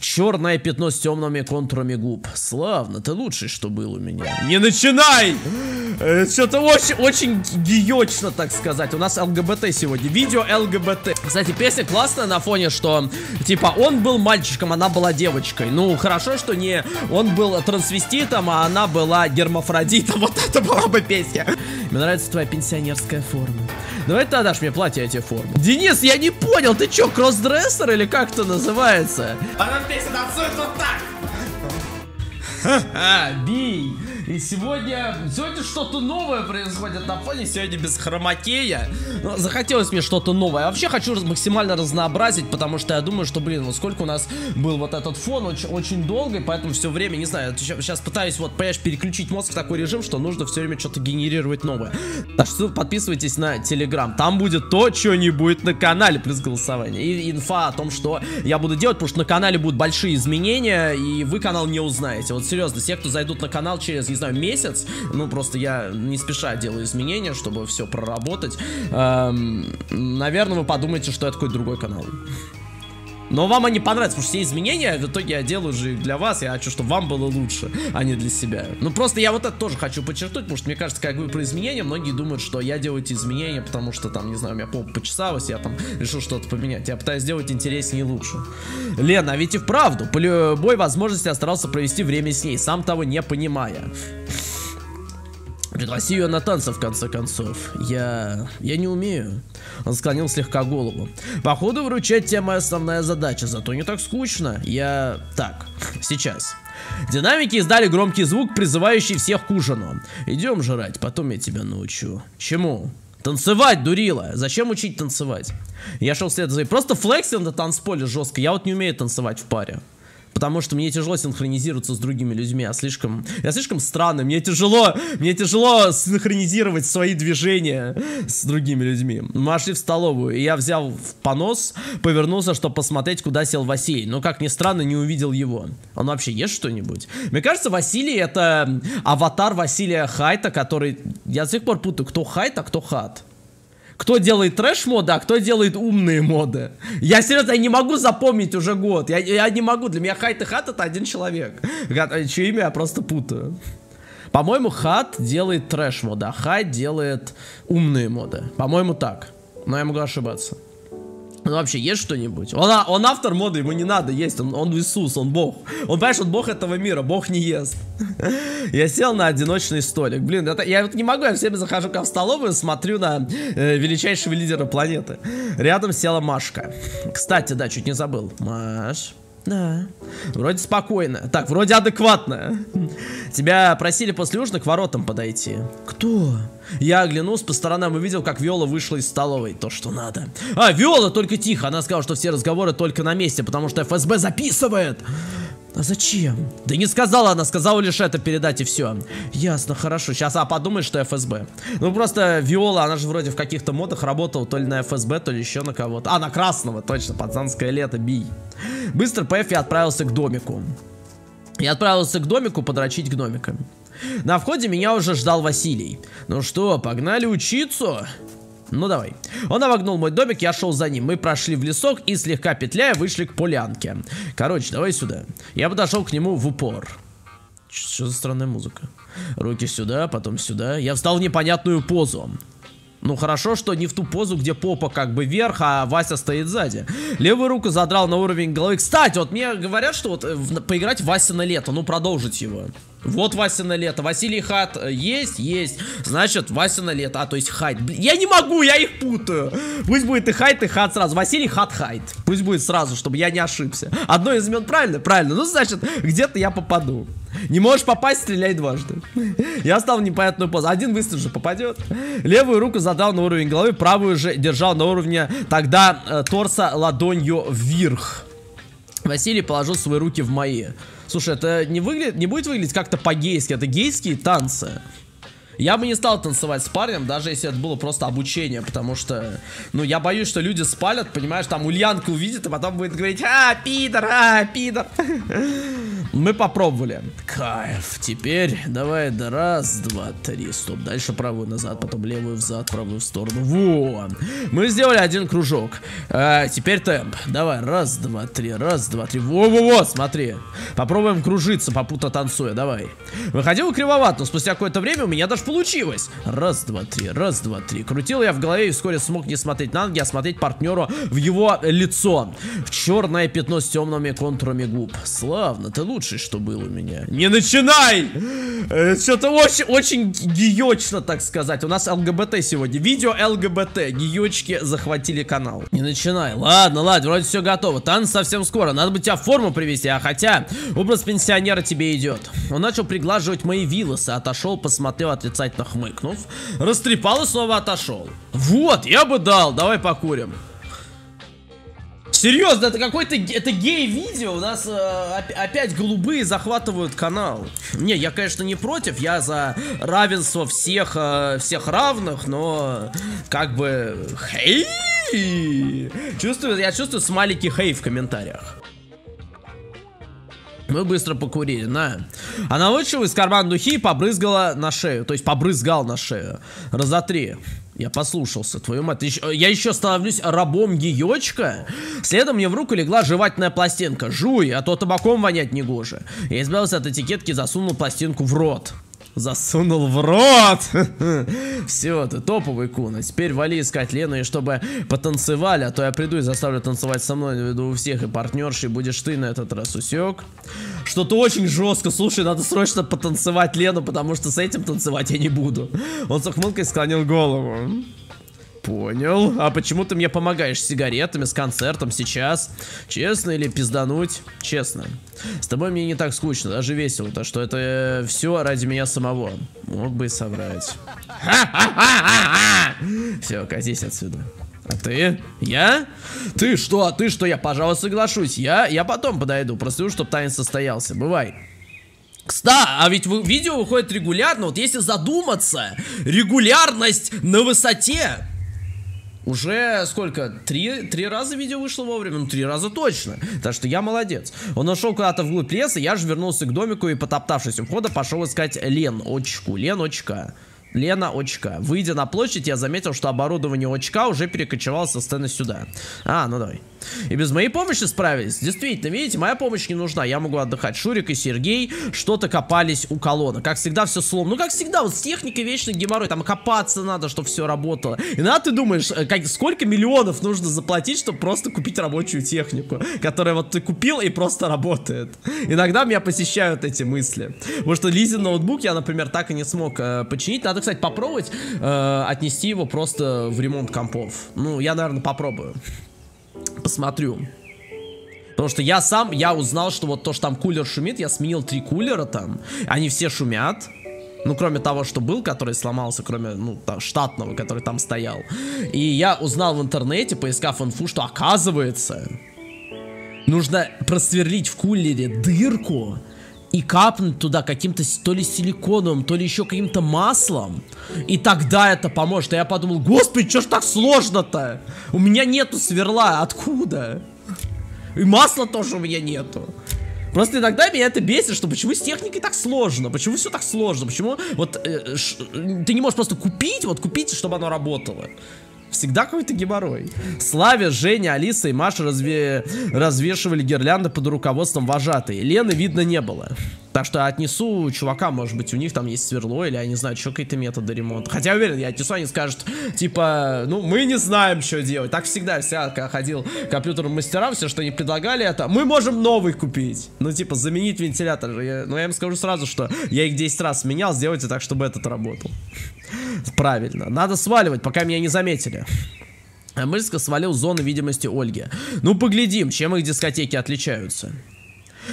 Черное пятно с темными контурами губ. Славно, ты лучший, что был у меня. Не начинай! Э, Что-то очень, очень геечно, так сказать. У нас ЛГБТ сегодня. Видео ЛГБТ. Кстати, песня классная на фоне, что, типа, он был мальчиком, она была девочкой. Ну, хорошо, что не он был трансвеститом, а она была гермафродитом. Вот это была бы песня. Мне нравится твоя пенсионерская форма. Давай ты отдашь мне платье, эти формы. Денис, я не понял, ты чё, кроссдрессер или как это называется? Она песня танцует вот так. Ха-ха, бей. И сегодня, сегодня что-то новое происходит на фоне, сегодня без хромакея. Ну, захотелось мне что-то новое. Вообще хочу максимально разнообразить, потому что я думаю, что, блин, вот сколько у нас был вот этот фон, очень, очень долго, и поэтому все время, не знаю, сейчас пытаюсь вот, понимаешь, переключить мозг в такой режим, что нужно все время что-то генерировать новое. Так что подписывайтесь на Телеграм, там будет то, что не будет на канале, плюс голосование. И инфа о том, что я буду делать, потому что на канале будут большие изменения, и вы канал не узнаете. Вот серьезно, все, кто зайдут на канал через, знаю, месяц, ну просто я не спеша делаю изменения, чтобы все проработать. Эм, наверное, вы подумаете, что это какой-то другой канал. Но вам они понравятся, потому что все изменения в итоге я делаю же для вас. Я хочу, чтобы вам было лучше, а не для себя. Ну просто я вот это тоже хочу подчеркнуть, потому что мне кажется, как бы про изменения, многие думают, что я делаю эти изменения, потому что там, не знаю, у меня попа почесалась, я там решил что-то поменять. Я пытаюсь сделать интереснее и лучше. Лена, а ведь и вправду, по любой возможности я старался провести время с ней, сам того не понимая. Пригласи ее на танцы, в конце концов. Я... я не умею. Он склонил слегка голову. Походу, выручать тебя моя основная задача, зато не так скучно. Я... Так, сейчас. Динамики издали громкий звук, призывающий всех к ужину. Идем жрать, потом я тебя научу. Чему? Танцевать, дурила. Зачем учить танцевать? Я шел вслед за... Просто флексил на танцполе жестко. Я вот не умею танцевать в паре. Потому что мне тяжело синхронизироваться с другими людьми. Я слишком, я слишком странный. Мне тяжело, мне тяжело синхронизировать свои движения с другими людьми. Мы шли в столовую, и я взял в понос, повернулся, чтобы посмотреть, куда сел Василий. Но, как ни странно, не увидел его. Он вообще ест что-нибудь? Мне кажется, Василий это аватар Василия Хайта, который... Я до сих пор путаю, кто Хайт, а кто Хат кто делает трэш-моды, а кто делает умные моды. Я серьезно, я не могу запомнить уже год. Я, я не могу. Для меня Хайт и Хат это один человек. Чье имя я просто путаю. По-моему, Хат делает трэш-моды, а Хайт делает умные моды. По-моему, так. Но я могу ошибаться. Он вообще ест что-нибудь? Он, а- он автор моды, ему не надо есть, он, он Иисус, он Бог. Он, понимаешь, он Бог этого мира, Бог не ест. Я сел на одиночный столик. Блин, это, я вот не могу, я всеми захожу ко в столовую, смотрю на э, величайшего лидера планеты. Рядом села Машка. Кстати, да, чуть не забыл. Маш... Да. Вроде спокойно. Так, вроде адекватно. Тебя просили после ужина к воротам подойти. Кто? Я оглянулся по сторонам и видел, как Виола вышла из столовой. То, что надо. А, Виола, только тихо. Она сказала, что все разговоры только на месте, потому что ФСБ записывает. А зачем? Да не сказала она, сказала лишь это передать и все. Ясно, хорошо. Сейчас а подумает, что ФСБ. Ну просто Виола, она же вроде в каких-то модах работала то ли на ФСБ, то ли еще на кого-то. А, на красного, точно, пацанское лето, бий. Быстро поев, я отправился к домику. Я отправился к домику подрочить гномика. На входе меня уже ждал Василий. Ну что, погнали учиться? Ну давай. Он обогнул мой домик, я шел за ним. Мы прошли в лесок и слегка петляя вышли к полянке. Короче, давай сюда. Я подошел к нему в упор. Что за странная музыка? Руки сюда, потом сюда. Я встал в непонятную позу. Ну хорошо, что не в ту позу, где попа как бы вверх, а Вася стоит сзади. Левую руку задрал на уровень головы. Кстати, вот мне говорят, что вот э, поиграть Вася на лето, ну продолжить его. Вот Вася на лето. Василий Хат э, есть? Есть. Значит, Вася на лето. А, то есть Хайт. Блин, я не могу, я их путаю. Пусть будет и Хайт, и Хат сразу. Василий Хат Хайт. Пусть будет сразу, чтобы я не ошибся. Одно из имен правильно? Правильно. Ну, значит, где-то я попаду. Не можешь попасть, стреляй дважды. Я стал в непонятную позу. Один выстрел же попадет. Левую руку задал на уровень головы, правую же держал на уровне тогда э, торса ладонью вверх. Василий положил свои руки в мои. Слушай, это не, выглядит, не будет выглядеть как-то по-гейски. Это гейские танцы. Я бы не стал танцевать с парнем, даже если это было просто обучение, потому что, ну, я боюсь, что люди спалят, понимаешь, там Ульянка увидит, и потом будет говорить, а, пидор, а, пидор. Мы попробовали. Кайф. Теперь давай, да раз, два, три. Стоп. Дальше правую назад, потом левую взад, правую в сторону. Вон. Мы сделали один кружок. А, теперь темп. Давай, раз, два, три, раз, два, три. Во-во-во, смотри. Попробуем кружиться, попутно танцуя. Давай. Выходило кривовато, но спустя какое-то время у меня даже получилось. Раз, два, три, раз, два, три. Крутил я в голове и вскоре смог не смотреть на ноги, а смотреть партнеру в его лицо. В черное пятно с темными контурами губ. Славно, ты лучший, что был у меня. Не начинай! Э, Что-то очень, очень гиечно, так сказать. У нас ЛГБТ сегодня. Видео ЛГБТ. Гиечки захватили канал. Не начинай. Ладно, ладно, вроде все готово. Танц совсем скоро. Надо бы тебя форму привести. А хотя, образ пенсионера тебе идет. Он начал приглаживать мои вилосы. Отошел, посмотрел, отрицательно хмыкнув. Растрепал и снова отошел. Вот, я бы дал. Давай покурим. Серьезно, это какой-то это гей-видео. У нас э, оп- опять голубые захватывают канал. Не, я, конечно, не против. Я за равенство всех э, всех равных, но как бы хей. Чувствую, я чувствую смайлики хей в комментариях. Мы быстро покурили, на. Она вытащила из кармана духи и побрызгала на шею. То есть побрызгал на шею. Раза три. Я послушался, твою мать. Ты ещё- Я еще становлюсь рабом гиечка? Следом мне в руку легла жевательная пластинка. Жуй, а то табаком вонять не гоже. Я избавился от этикетки и засунул пластинку в рот. Засунул в рот! Все, ты топовый кун. А теперь вали искать Лену, и чтобы потанцевали, а то я приду и заставлю танцевать со мной на виду у всех и партнерши, будешь ты на этот раз усек. Что-то очень жестко. Слушай, надо срочно потанцевать Лену, потому что с этим танцевать я не буду. Он с ухмылкой склонил голову. Понял. А почему ты мне помогаешь с сигаретами, с концертом сейчас? Честно или пиздануть? Честно. С тобой мне не так скучно, даже весело, то что это все ради меня самого. Мог бы и соврать. Все, катись отсюда. Ты? Я? Ты что? А ты что? Я, пожалуй, соглашусь. Я, я потом подойду, просто чтобы танец состоялся. Бывай. Кстати, а ведь видео выходит регулярно. Вот если задуматься, регулярность на высоте. Уже сколько? Три, три раза видео вышло вовремя? Ну, три раза точно. Так что я молодец. Он ушел куда-то вглубь леса, я же вернулся к домику и, потоптавшись у входа, пошел искать Леночку. Леночка. Лена Очка. Выйдя на площадь, я заметил, что оборудование Очка уже перекочевало со сцены сюда. А, ну давай. И без моей помощи справились. Действительно, видите, моя помощь не нужна. Я могу отдыхать. Шурик и Сергей что-то копались у колонны. Как всегда, все слом. Ну, как всегда, вот с техникой вечно геморрой. Там копаться надо, чтобы все работало. И надо, ты думаешь, э, как, сколько миллионов нужно заплатить, чтобы просто купить рабочую технику, которая вот ты купил и просто работает. Иногда меня посещают эти мысли. Потому что Лизин ноутбук я, например, так и не смог э, починить. Надо, кстати, попробовать э, отнести его просто в ремонт компов. Ну, я, наверное, попробую. Посмотрю. Потому что я сам, я узнал, что вот то, что там кулер шумит, я сменил три кулера там. Они все шумят. Ну, кроме того, что был, который сломался, кроме, ну, та- штатного, который там стоял. И я узнал в интернете, поискав инфу, что оказывается, нужно просверлить в кулере дырку и капнуть туда каким-то то ли силиконовым, то ли еще каким-то маслом. И тогда это поможет. И я подумал, господи, что ж так сложно-то? У меня нету сверла, откуда? И масла тоже у меня нету. Просто иногда меня это бесит, что почему с техникой так сложно, почему все так сложно, почему вот э, ш- ты не можешь просто купить, вот купить, чтобы оно работало. Всегда какой-то геморрой. Славя, Женя, Алиса и Маша разве... развешивали гирлянды под руководством вожатой. Лены видно не было. Так что отнесу чувака, может быть, у них там есть сверло, или я не знаю, еще какие-то методы ремонта. Хотя уверен, я отнесу, они скажут, типа, ну, мы не знаем, что делать. Так всегда, вся, когда ходил к компьютерным мастерам, все, что они предлагали, это мы можем новый купить. Ну, типа, заменить вентилятор. Я- но я им скажу сразу, что я их 10 раз менял, сделайте так, чтобы этот работал. Правильно. Надо сваливать, пока меня не заметили. Мышка свалил зоны видимости Ольги. Ну, поглядим, чем их дискотеки отличаются.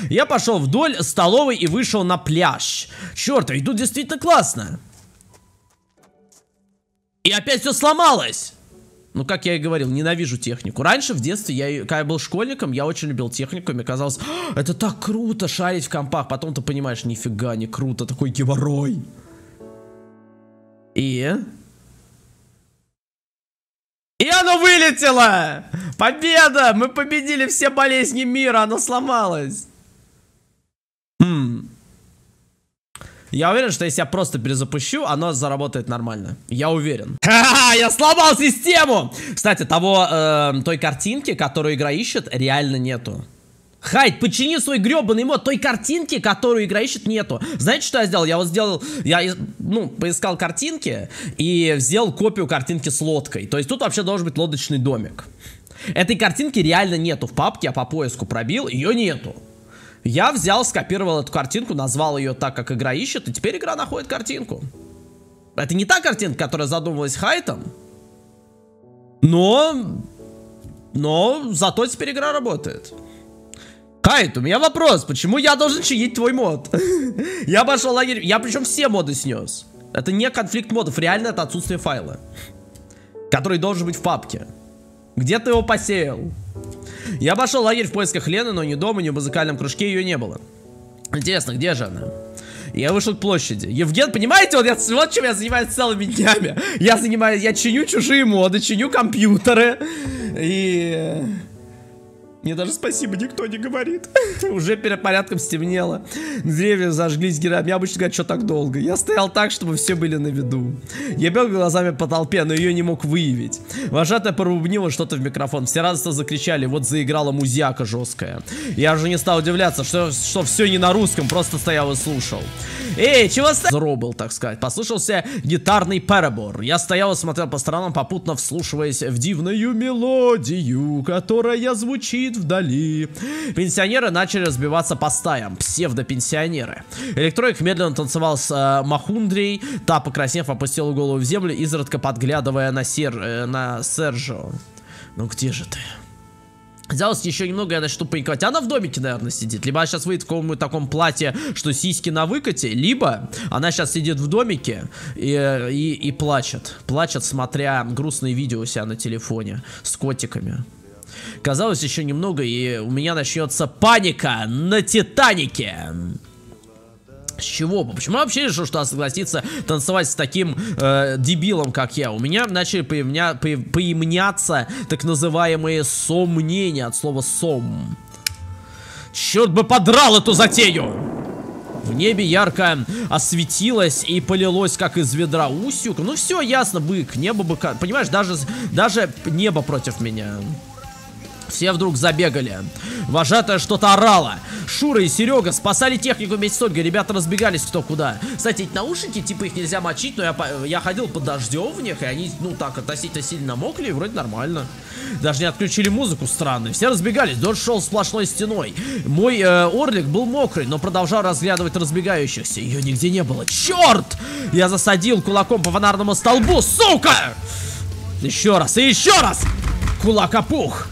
Я пошел вдоль столовой и вышел на пляж. Черт, а тут действительно классно. И опять все сломалось. Ну, как я и говорил, ненавижу технику. Раньше, в детстве, я, когда я был школьником, я очень любил технику, мне казалось, «А, это так круто шарить в компах. Потом ты понимаешь, нифига не круто, такой геморрой. И... И оно вылетело! Победа! Мы победили все болезни мира, оно сломалось. Хм. Я уверен, что если я просто перезапущу, оно заработает нормально. Я уверен. Ха-ха, я сломал систему! Кстати, того, э, той картинки, которую игра ищет, реально нету. Хайд, почини свой гребаный мод. Той картинки, которую игра ищет, нету. Знаете, что я сделал? Я вот сделал, я, ну, поискал картинки и сделал копию картинки с лодкой. То есть тут вообще должен быть лодочный домик. Этой картинки реально нету в папке, я по поиску пробил, ее нету. Я взял, скопировал эту картинку, назвал ее так, как игра ищет, и теперь игра находит картинку. Это не та картинка, которая задумывалась Хайтом, но... Но зато теперь игра работает. Хайт, у меня вопрос, почему я должен чиить твой мод? я пошел лагерь, я причем все моды снес. Это не конфликт модов, реально это отсутствие файла. Который должен быть в папке. Где ты его посеял? Я обошел лагерь в поисках Лены, но ни дома, ни в музыкальном кружке ее не было. Интересно, где же она? Я вышел к площади. Евген, понимаете, вот, я, вот чем я занимаюсь целыми днями. Я занимаюсь, я чиню чужие моды, чиню компьютеры. И... Мне даже спасибо никто не говорит. Уже перед порядком стемнело. Деревья зажглись герами. Я обычно говорю, что так долго. Я стоял так, чтобы все были на виду. Я бегал глазами по толпе, но ее не мог выявить. Вожатая пробубнила что-то в микрофон. Все радостно закричали. Вот заиграла музяка жесткая. Я уже не стал удивляться, что, что все не на русском. Просто стоял и слушал. Эй, чего Зробил, так сказать. Послушался гитарный перебор. Я стоял и смотрел по сторонам, попутно вслушиваясь в дивную мелодию, которая звучит вдали. Пенсионеры начали разбиваться по стаям. Псевдопенсионеры. Электроик медленно танцевал с э, Махундрей. Та, покраснев, опустила голову в землю, изредка подглядывая на, Сер, э, на Сержио. Ну где же ты? Казалось, еще немного я начну паниковать. Она в домике, наверное, сидит. Либо она сейчас выйдет в каком-нибудь таком платье, что сиськи на выкате. Либо она сейчас сидит в домике и, и, и плачет. Плачет, смотря грустные видео у себя на телефоне с котиками. Казалось, еще немного, и у меня начнется паника на Титанике. С чего? Почему я вообще решил, что согласиться танцевать с таким э, дебилом, как я? У меня начали появня, по, появняться так называемые сомнения от слова сом. Черт бы подрал эту затею! В небе ярко осветилось и полилось, как из ведра усюк. Ну все, ясно, бык, небо быка. Понимаешь, даже, даже небо против меня. Все вдруг забегали. Вожатая что-то орала. Шура и Серега спасали технику вместе с Ольгой. Ребята разбегались кто куда. Кстати, эти наушники, типа, их нельзя мочить, но я, я ходил под дождем в них, и они, ну, так, относительно сильно мокли, и вроде нормально. Даже не отключили музыку странную. Все разбегались, дождь шел сплошной стеной. Мой э, орлик был мокрый, но продолжал разглядывать разбегающихся. Ее нигде не было. Черт! Я засадил кулаком по фонарному столбу, сука! Еще раз и еще раз! Кулак опух.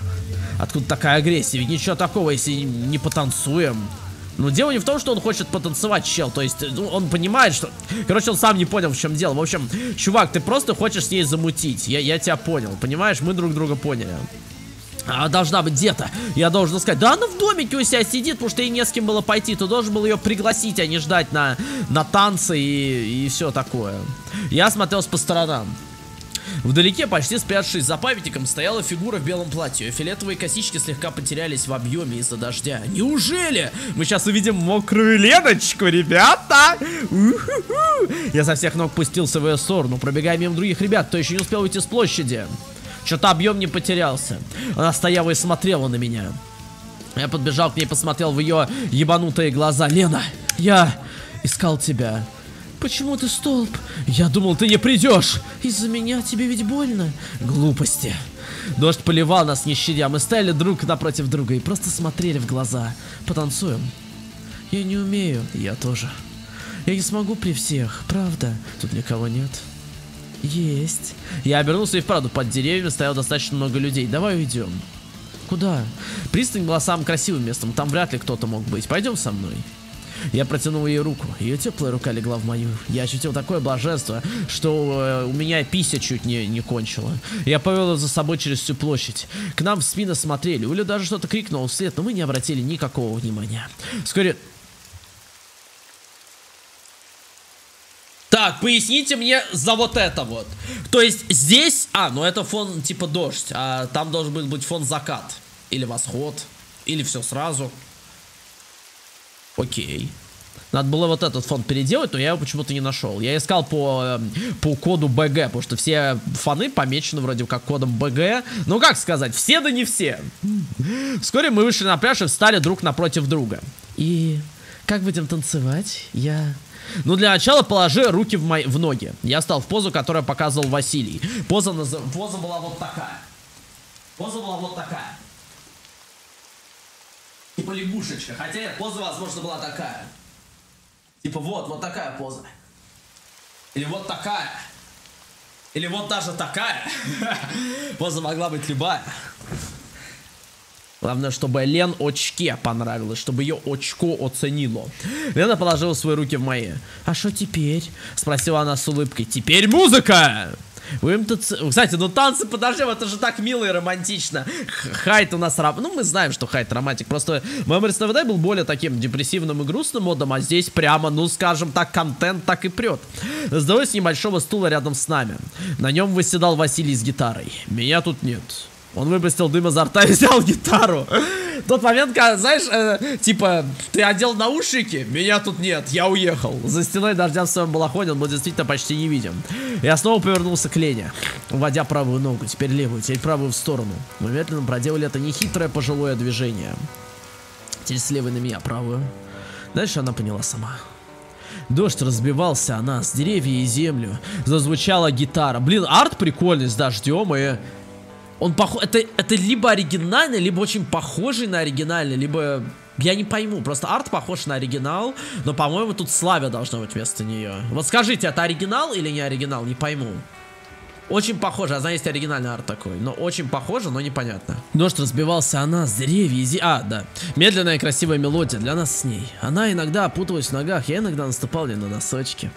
Откуда такая агрессия? Ведь ничего такого, если не потанцуем. Но дело не в том, что он хочет потанцевать, чел. То есть, ну, он понимает, что... Короче, он сам не понял, в чем дело. В общем, чувак, ты просто хочешь с ней замутить. Я, я тебя понял, понимаешь? Мы друг друга поняли. А должна быть где-то. Я должен сказать, да она в домике у себя сидит, потому что ей не с кем было пойти. Ты должен был ее пригласить, а не ждать на, на танцы и, и все такое. Я смотрелся по сторонам. Вдалеке, почти спрятавшись за памятником, стояла фигура в белом платье. Фиолетовые косички слегка потерялись в объеме из-за дождя. Неужели? Мы сейчас увидим мокрую Леночку, ребята! Я со всех ног пустился в ее сторону, пробегая мимо других ребят, кто еще не успел уйти с площади. Что-то объем не потерялся. Она стояла и смотрела на меня. Я подбежал к ней, посмотрел в ее ебанутые глаза. Лена, я искал тебя. Почему ты столб? Я думал, ты не придешь. Из-за меня тебе ведь больно. Глупости. Дождь поливал нас, не щадя. Мы стояли друг напротив друга и просто смотрели в глаза. Потанцуем. Я не умею. Я тоже. Я не смогу при всех, правда. Тут никого нет. Есть. Я обернулся и вправду под деревьями стояло достаточно много людей. Давай уйдем. Куда? Пристань была самым красивым местом. Там вряд ли кто-то мог быть. Пойдем со мной. Я протянул ей руку. Ее теплая рука легла в мою. Я ощутил такое блаженство, что э, у меня пися чуть не, не кончила. Я повел ее за собой через всю площадь. К нам в спины смотрели. Уля даже что-то крикнул вслед, но мы не обратили никакого внимания. Вскоре... Так, поясните мне за вот это вот. То есть здесь... А, ну это фон типа дождь. А там должен быть фон закат. Или восход. Или все сразу. Окей. Надо было вот этот фон переделать, но я его почему-то не нашел. Я искал по, э, по коду BG, потому что все фоны помечены вроде как кодом BG. Ну, как сказать, все да не все. Вскоре мы вышли на пляж и встали друг напротив друга. И как будем танцевать? Я... Ну, для начала положи руки в, мои, в ноги. Я стал в позу, которую показывал Василий. Поза, наз... Поза была вот такая. Поза была вот такая. Типа лягушечка. Хотя поза, возможно, была такая. Типа вот, вот такая поза. Или вот такая. Или вот даже такая. Поза могла быть любая. Главное, чтобы Лен очке понравилось, чтобы ее очко оценило. Лена положила свои руки в мои. «А что теперь?» Спросила она с улыбкой. «Теперь музыка!» Будем тут... Кстати, ну танцы под дождем, это же так мило и романтично. Хайт у нас... Ну, мы знаем, что Хайт романтик. Просто Memories the был более таким депрессивным и грустным модом, а здесь прямо, ну, скажем так, контент так и прет. Сдалось небольшого стула рядом с нами. На нем выседал Василий с гитарой. Меня тут нет. Он выпустил дым изо рта и взял гитару. Тот момент, когда, знаешь, э, типа, ты одел наушники, меня тут нет, я уехал. За стеной дождя в своем балахоне он был действительно почти не видим. Я снова повернулся к Лене, вводя правую ногу, теперь левую, теперь правую в сторону. Мы медленно проделали это нехитрое пожилое движение. Теперь с левой на меня правую. Дальше она поняла сама. Дождь разбивался о нас, деревья и землю. Зазвучала гитара. Блин, арт прикольный с дождем и он похож... Это, это либо оригинальный, либо очень похожий на оригинальный, либо... Я не пойму, просто арт похож на оригинал, но, по-моему, тут Славя должно быть вместо нее. Вот скажите, это оригинал или не оригинал, не пойму. Очень похоже, а знаете, оригинальный арт такой, но очень похоже, но непонятно. Дождь разбивался о нас, деревья, изи... А, да. Медленная и красивая мелодия для нас с ней. Она иногда опуталась в ногах, я иногда наступал ей на носочки.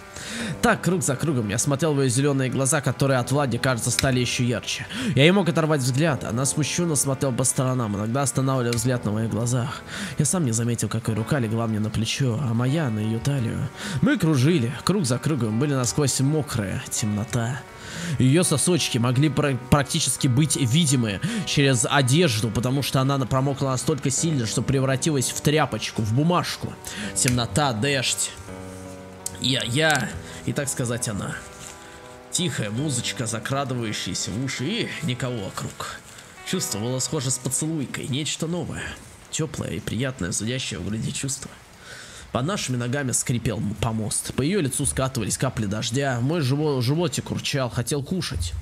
Так, круг за кругом, я смотрел в ее зеленые глаза, которые от Влади, кажется, стали еще ярче. Я не мог оторвать взгляд, она смущенно смотрела по сторонам, иногда останавливая взгляд на моих глазах. Я сам не заметил, какая рука легла мне на плечо, а моя на ее талию. Мы кружили, круг за кругом, были насквозь мокрые, темнота. Ее сосочки могли практически быть видимы через одежду, потому что она промокла настолько сильно, что превратилась в тряпочку, в бумажку. Темнота, дождь. Я, я, и так сказать она. Тихая музычка, закрадывающаяся в уши, и никого вокруг. Чувство было схоже с поцелуйкой, нечто новое. Теплое и приятное, зудящее в груди чувство. Под нашими ногами скрипел помост. По ее лицу скатывались капли дождя. Мой живо животик урчал, хотел кушать.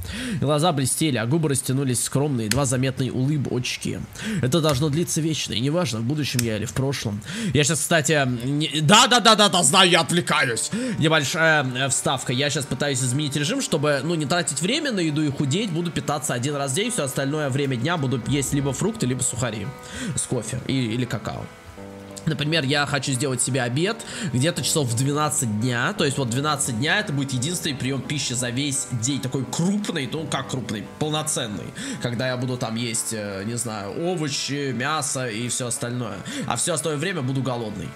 Глаза блестели, а губы растянулись скромные, едва заметные улыбочки. Это должно длиться вечно, и неважно, в будущем я или в прошлом. Я сейчас, кстати... Да-да-да-да-да, знаю, я отвлекаюсь. Небольшая э, вставка. Я сейчас пытаюсь изменить режим, чтобы, ну, не тратить время на еду и худеть. Буду питаться один раз в день, все остальное время дня буду есть либо фрукты, либо сухари с кофе и, или какао. Например, я хочу сделать себе обед где-то часов в 12 дня. То есть вот 12 дня это будет единственный прием пищи за весь день. Такой крупный, ну как крупный, полноценный. Когда я буду там есть, э, не знаю, овощи, мясо и все остальное. А все остальное время буду голодный.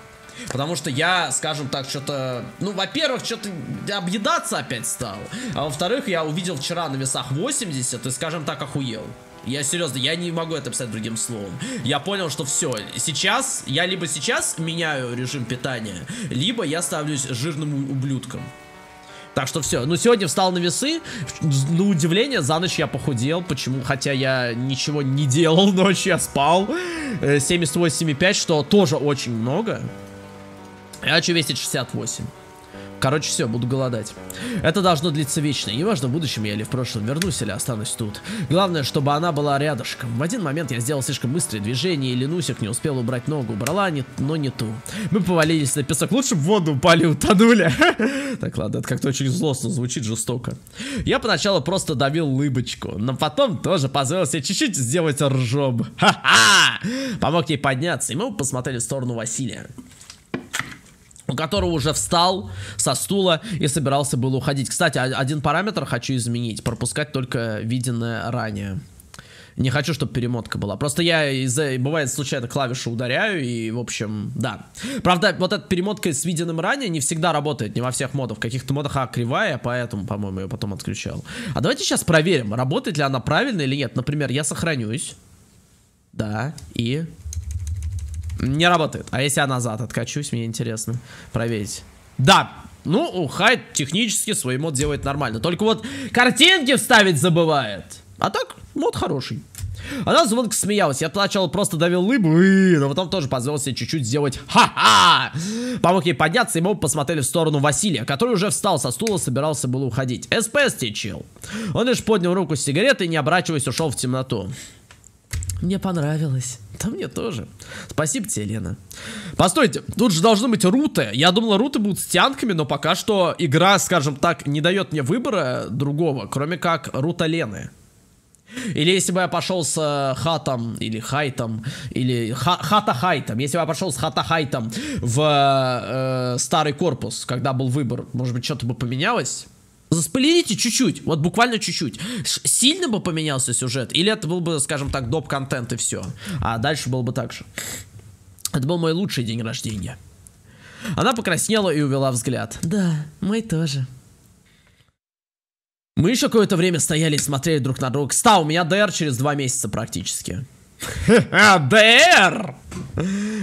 Потому что я, скажем так, что-то... Ну, во-первых, что-то объедаться опять стал. А во-вторых, я увидел вчера на весах 80 и, скажем так, охуел. Я серьезно, я не могу это писать другим словом. Я понял, что все. Сейчас, я либо сейчас меняю режим питания, либо я ставлюсь жирным ублюдком. Так что все. Ну, сегодня встал на весы. На удивление, за ночь я похудел. Почему? Хотя я ничего не делал ночью, я спал. 78,5, э, что тоже очень много. Я хочу весить 68. Короче, все, буду голодать. Это должно длиться вечно. Неважно, в будущем я или в прошлом вернусь или останусь тут. Главное, чтобы она была рядышком. В один момент я сделал слишком быстрое движение, и Ленусик не успел убрать ногу. Брала, не, но не ту. Мы повалились на песок. Лучше в воду упали, утонули. Так, ладно, это как-то очень злостно звучит, жестоко. Я поначалу просто давил лыбочку, но потом тоже позволил себе чуть-чуть сделать ржоб. Ха-ха! Помог ей подняться, и мы посмотрели в сторону Василия которого уже встал со стула и собирался было уходить. Кстати, один параметр хочу изменить. Пропускать только виденное ранее. Не хочу, чтобы перемотка была. Просто я из-за бывает случайно клавишу ударяю и, в общем, да. Правда, вот эта перемотка с виденным ранее не всегда работает, не во всех модах. В каких-то модах а, кривая, поэтому, по-моему, ее потом отключал. А давайте сейчас проверим, работает ли она правильно или нет. Например, я сохранюсь. Да, и... Не работает. А если я назад откачусь, мне интересно проверить. Да, ну, Хайд технически свой мод делает нормально. Только вот картинки вставить забывает. А так, мод хороший. Она звонко смеялась. Я сначала просто давил лыбу, но потом тоже позволил себе чуть-чуть сделать ха-ха. Помог ей подняться, и мы посмотрели в сторону Василия, который уже встал со стула, собирался было уходить. СПС течил. Он лишь поднял руку с сигаретой и, не оборачиваясь, ушел в темноту. Мне понравилось. Да мне тоже. Спасибо тебе, Лена. Постойте, тут же должны быть руты. Я думала, руты будут с тянками, но пока что игра, скажем так, не дает мне выбора другого, кроме как рута Лены. Или если бы я пошел с э, хатом, или хайтом, или ха хата хайтом, если бы я пошел с хата хайтом в э, старый корпус, когда был выбор, может быть, что-то бы поменялось? Заспойлерите чуть-чуть, вот буквально чуть-чуть. Сильно бы поменялся сюжет? Или это был бы, скажем так, доп-контент и все? А дальше было бы так же. Это был мой лучший день рождения. Она покраснела и увела взгляд. Да, мой тоже. Мы еще какое-то время стояли и смотрели друг на друга. Ста, у меня ДР через два месяца практически. ДР!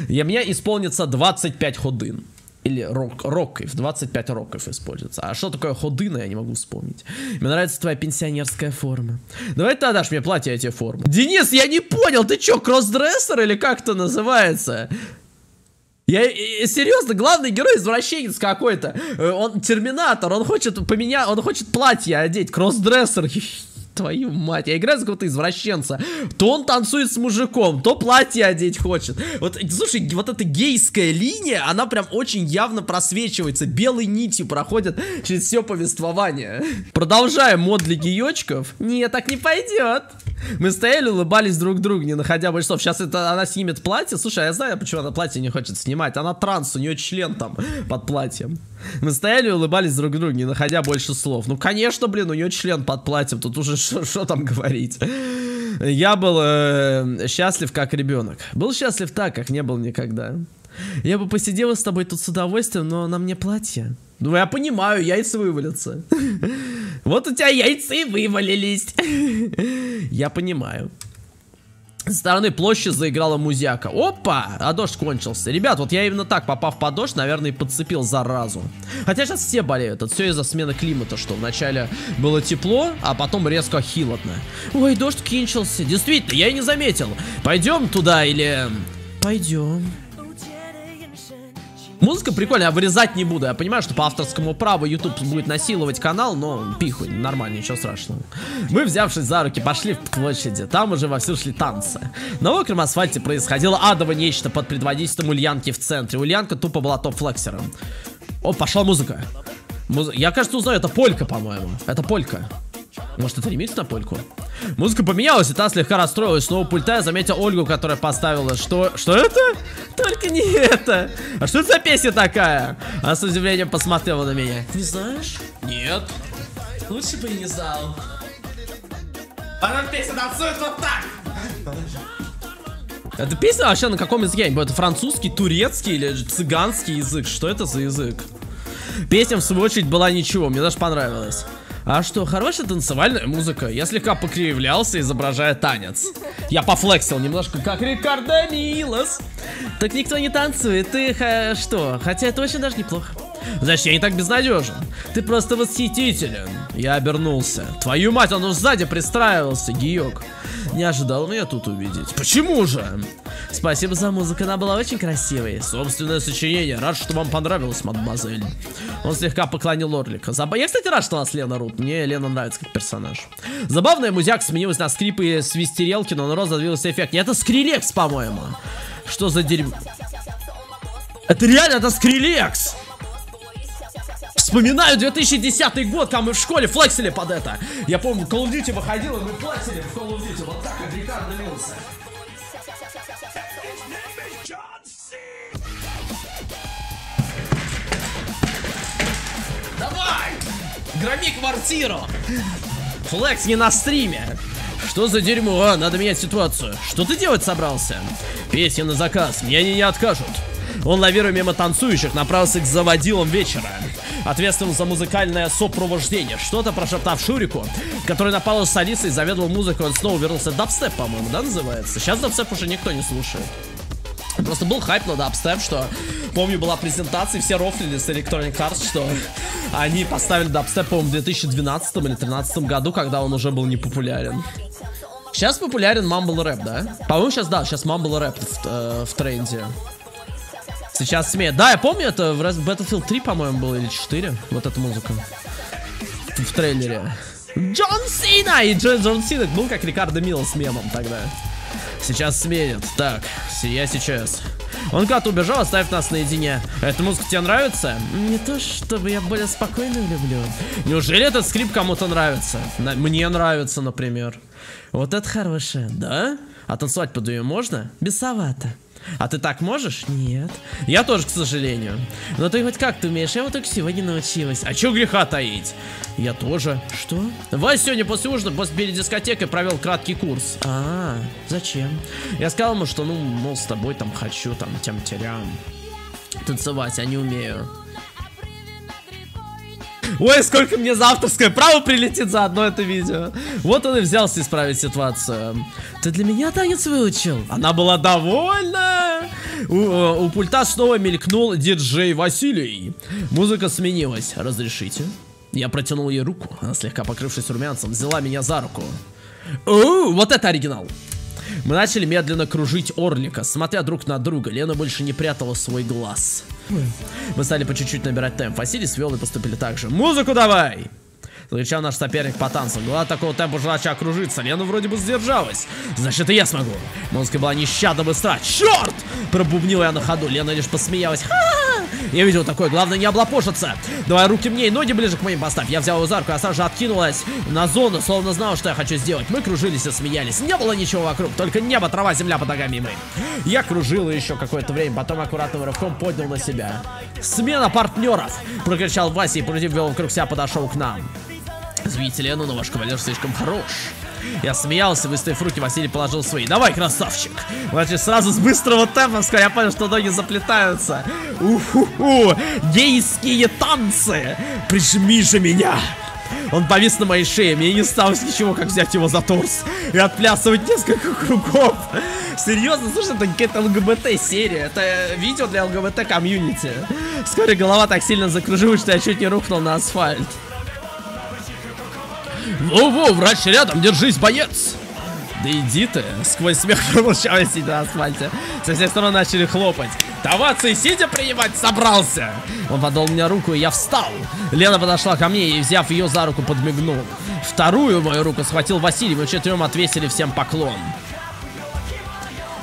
И мне исполнится 25 ходын. Или рок, роков, 25 роков используется. А что такое ходына, я не могу вспомнить. Мне нравится твоя пенсионерская форма. Давай ты отдашь мне платье, эти формы. Денис, я не понял, ты что, кроссдрессер или как это называется? Я, я серьезно, главный герой извращенец какой-то. Э, он терминатор, он хочет поменять, он хочет платье одеть, кроссдрессер. Твою мать, я играю за какого-то извращенца. То он танцует с мужиком, то платье одеть хочет. Вот, слушай, вот эта гейская линия, она прям очень явно просвечивается. Белой нитью проходит через все повествование. Продолжаем мод для геечков. Нет, так не пойдет. Мы стояли, улыбались друг другу, не находя больше слов. Сейчас это она снимет платье. Слушай, а я знаю, почему она платье не хочет снимать. Она транс, у нее член там под платьем. Мы стояли, улыбались друг другу, не находя больше слов. Ну, конечно, блин, у нее член под платьем. Тут уже что там говорить. Я был э, счастлив как ребенок. Был счастлив так, как не был никогда. Я бы посидела с тобой тут с удовольствием, но на мне платье. Ну, я понимаю, яйца вывалятся. Вот у тебя яйца и вывалились. Я понимаю. С стороны площади заиграла музяка. Опа! А дождь кончился. Ребят, вот я именно так, попав под дождь, наверное, и подцепил заразу. Хотя сейчас все болеют. Это все из-за смены климата, что вначале было тепло, а потом резко холодно. Ой, дождь кончился. Действительно, я и не заметил. Пойдем туда или... Пойдем. Музыка прикольная, я вырезать не буду. Я понимаю, что по авторскому праву YouTube будет насиловать канал, но пихуй, нормально, ничего страшного. Мы, взявшись за руки, пошли в площади. Там уже вовсю шли танцы. На мокром асфальте происходило адово нечто под предводительством Ульянки в центре. Ульянка тупо была топ-флексером. О, пошла музыка. Муз... Я, кажется, узнаю, это полька, по-моему. Это полька. Может, это ремикс на польку? Музыка поменялась, и та слегка расстроилась. Снова пульта я заметил Ольгу, которая поставила. Что? Что это? Только не это. А что это за песня такая? Она с удивлением посмотрела на меня. Не знаешь? Нет. Лучше бы и не знал. Она песня танцует вот так. Эта песня вообще на каком языке? Это французский, турецкий или цыганский язык? Что это за язык? Песня, в свою очередь, была ничего, мне даже понравилась. А что, хорошая танцевальная музыка. Я слегка покривлялся, изображая танец. Я пофлексил немножко, как Рикардо Милос. Так никто не танцует, ты ха, что? Хотя это очень даже неплохо. Значит, я не так безнадежен. Ты просто восхитителен. Я обернулся. Твою мать, он уже сзади пристраивался, Гиок. Не ожидал меня тут увидеть. Почему же? Спасибо за музыку, она была очень красивой. Собственное сочинение. Рад, что вам понравилось, мадемуазель. Он слегка поклонил Орлика. Заб... Я, кстати, рад, что у нас Лена Рут. Мне Лена нравится как персонаж. Забавная музяка сменилась на скрипы и свистерелки, но на роз задвинулся эффект. Это Скрилекс, по-моему. Что за дерьмо? Это реально, это Скрилекс! Вспоминаю 2010 год, когда мы в школе флексили под это. Я помню, Call of Duty выходил, и мы флексили в Call of Duty. Вот так, как Рикардо Громи квартиру! Флекс не на стриме. Что за дерьмо? А, надо менять ситуацию. Что ты делать собрался? Песня на заказ. Мне они не откажут. Он, лавируя мимо танцующих, направился к заводилам вечера. Ответственным за музыкальное сопровождение. Что-то прошептав Шурику, который напал с Алисой и заведовал музыкой, он снова вернулся. Дабстеп, по-моему, да, называется? Сейчас дабстеп уже никто не слушает. Просто был хайп на дабстеп, что помню, была презентация, все рофлили с Electronic Arts, что они поставили дабстеп, по-моему, в 2012 или 2013 году, когда он уже был не популярен. Сейчас популярен Mumble Рэп, да? По-моему, сейчас, да, сейчас Mumble Рэп в, э, в тренде. Сейчас смеет. Да, я помню, это в Battlefield 3, по-моему, было, или 4, вот эта музыка. В, трейлере. Джон Сина! И Джон, Джон Сина был как Рикардо Милл с мемом тогда. Сейчас сменит. Так, я сейчас. Он как-то убежал, оставив нас наедине. Эта музыка тебе нравится? Не то, чтобы я более спокойно люблю. Неужели этот скрип кому-то нравится? На мне нравится, например. Вот это хорошее, да? А танцевать под ее можно? Бесовато. А ты так можешь? Нет. Я тоже, к сожалению. Но ты хоть как-то умеешь, я вот только сегодня научилась. А чё греха таить? Я тоже. Что? Вась сегодня после ужина, после перед дискотекой провел краткий курс. А, -а, -а зачем? Я сказал ему, что, ну, мол, с тобой там хочу, там, тям-терям. Танцевать, а не умею. Ой, сколько мне за авторское право прилетит за одно это видео. Вот он и взялся исправить ситуацию. Ты для меня танец выучил? Она была довольна. У, э, у пульта снова мелькнул диджей Василий. Музыка сменилась. Разрешите? Я протянул ей руку. Она, слегка покрывшись румянцем, взяла меня за руку. О, вот это оригинал. Мы начали медленно кружить Орлика, смотря друг на друга. Лена больше не прятала свой глаз. Мы стали по чуть-чуть набирать темп. Василий с Виолой поступили так же. Музыку давай! Закричал наш соперник по танцам. Голова такого темпа уже начала кружиться. Лена вроде бы сдержалась. Значит, и я смогу. Музыка была нещадно быстра. Черт! Пробубнил я на ходу. Лена лишь посмеялась. Ха-ха! Я видел такое, главное не облапошиться. Давай руки мне и ноги ближе к моим поставь. Я взял его за руку, а же откинулась на зону, словно знал, что я хочу сделать. Мы кружились и смеялись. Не было ничего вокруг, только небо, трава, земля под ногами мы. Я кружил еще какое-то время, потом аккуратным рывком поднял на себя. Смена партнеров! Прокричал Вася и против вокруг себя подошел к нам. Извините, Лену, но ваш кавалер слишком хорош. Я смеялся, выставив руки, Василий положил свои. Давай, красавчик. Значит, сразу с быстрого темпа, я понял, что ноги заплетаются. Уху-ху, гейские танцы. Прижми же меня. Он повис на моей шее, мне не осталось ничего, как взять его за торс и отплясывать несколько кругов. Серьезно, слушай, это какая-то ЛГБТ-серия, это видео для ЛГБТ-комьюнити. Вскоре голова так сильно закружилась, что я чуть не рухнул на асфальт. Во-во, врач рядом, держись, боец! Да иди ты, сквозь смех промолчал сидя на асфальте. Со всех сторон начали хлопать. Овации сидя принимать собрался. Он подал мне руку, и я встал. Лена подошла ко мне и, взяв ее за руку, подмигнул. Вторую мою руку схватил Василий, мы четырем отвесили всем поклон.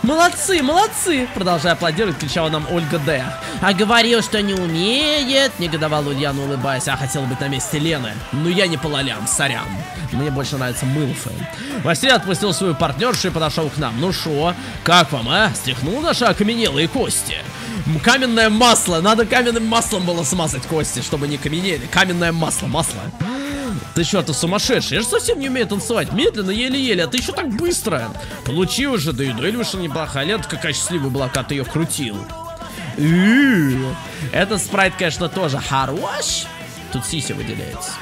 Молодцы, молодцы! Продолжая аплодировать, кричала нам Ольга Д. А говорил, что не умеет, негодовал Ульяна, улыбаясь. А хотел быть на месте Лены. Но я не по лолям, сорян. Мне больше нравится Мылфы. Василий отпустил свою партнершу и подошел к нам. Ну шо, как вам, а? Стряхнул наши окаменелые кости? Каменное масло. Надо каменным маслом было смазать кости, чтобы не каменели. Каменное масло, масло. Ты что, ты сумасшедший? Я же совсем не умею танцевать. Медленно, еле-еле. А ты еще так быстро. Получи уже, да и дуэль вышла неплохая. Лента какая счастливая была, когда ты ее крутил. Этот спрайт, конечно, тоже хорош. Тут сися выделяется.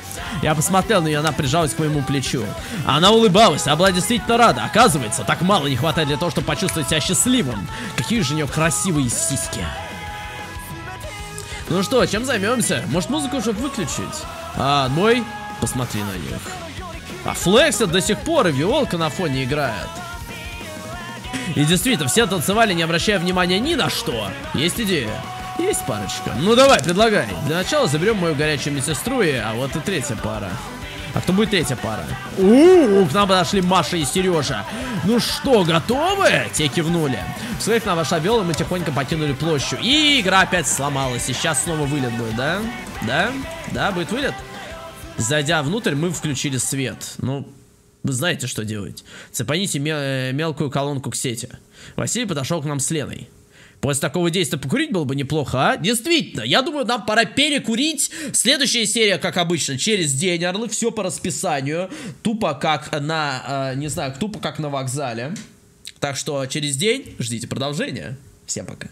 Я посмотрел на нее, она прижалась к моему плечу. Она улыбалась, а была действительно рада. Оказывается, так мало не хватает для того, чтобы почувствовать себя счастливым. Какие же у нее красивые сиськи. Ну что, чем займемся? Может музыку уже выключить? А, мой посмотри на них. А флексят до сих пор, и виолка на фоне играет. И действительно, все танцевали, не обращая внимания ни на что. Есть идея? Есть парочка. Ну давай, предлагай. Для начала заберем мою горячую медсестру, и, а вот и третья пара. А кто будет третья пара? У, -у, -у к нам подошли Маша и Сережа. Ну что, готовы? Те кивнули. Вскоре к нам вошла мы тихонько покинули площадь. И игра опять сломалась. И сейчас снова вылет будет, да? Да? Да, будет вылет? Зайдя внутрь, мы включили свет. Ну, вы знаете, что делать. Цепаните мел э, мелкую колонку к сети. Василий подошел к нам с Леной. После такого действия покурить было бы неплохо, а? Действительно, я думаю, нам пора перекурить. Следующая серия, как обычно, через день, Орлы, все по расписанию. Тупо как на, э, не знаю, тупо как на вокзале. Так что через день ждите продолжения. Всем пока.